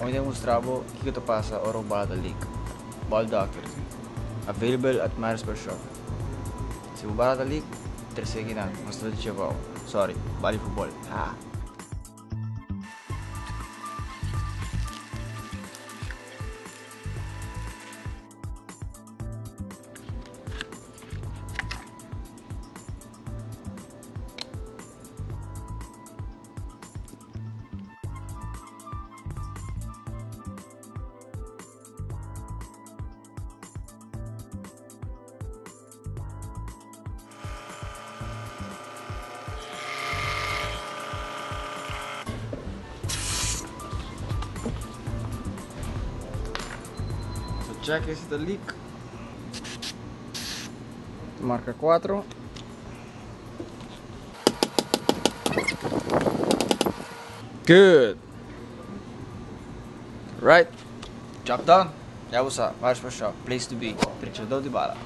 Only time Strabo, Kikutapasa, or Balada Lake. Balda Actors. Available at Myers Per Shop. Si Balada Lake, terceira guinan, mas de Chaval. Sorry, Bali Futebol. Ah. Check is the leak. Marca 4. Good. Right. Job done. That was a Marshall shop. Place to be. Diretso daw di bala.